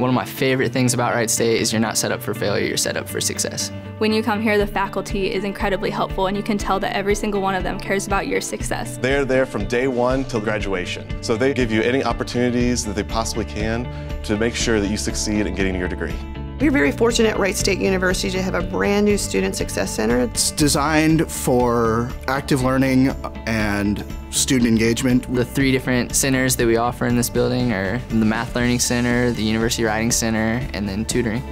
One of my favorite things about Wright State is you're not set up for failure, you're set up for success. When you come here, the faculty is incredibly helpful and you can tell that every single one of them cares about your success. They're there from day one till graduation. So they give you any opportunities that they possibly can to make sure that you succeed in getting your degree. We're very fortunate at Wright State University to have a brand new Student Success Center. It's designed for active learning and student engagement. The three different centers that we offer in this building are the Math Learning Center, the University Writing Center, and then tutoring.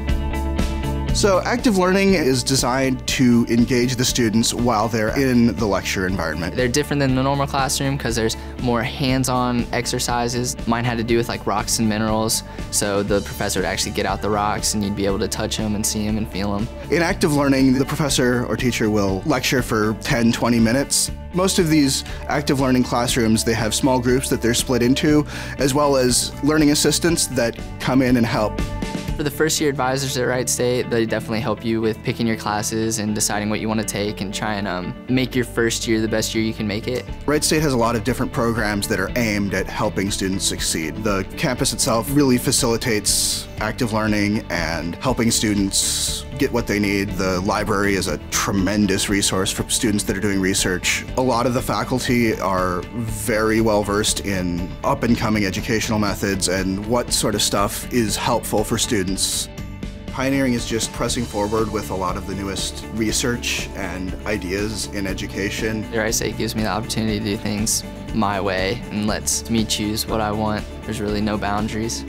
So active learning is designed to engage the students while they're in the lecture environment. They're different than the normal classroom because there's more hands-on exercises. Mine had to do with like rocks and minerals, so the professor would actually get out the rocks and you'd be able to touch them and see them and feel them. In active learning, the professor or teacher will lecture for 10, 20 minutes. Most of these active learning classrooms, they have small groups that they're split into, as well as learning assistants that come in and help. For the first year advisors at Wright State, they definitely help you with picking your classes and deciding what you want to take and try and um, make your first year the best year you can make it. Wright State has a lot of different programs that are aimed at helping students succeed. The campus itself really facilitates active learning and helping students get what they need. The library is a tremendous resource for students that are doing research. A lot of the faculty are very well versed in up and coming educational methods and what sort of stuff is helpful for students. Pioneering is just pressing forward with a lot of the newest research and ideas in education. Wright State gives me the opportunity to do things my way and lets me choose what I want. There's really no boundaries.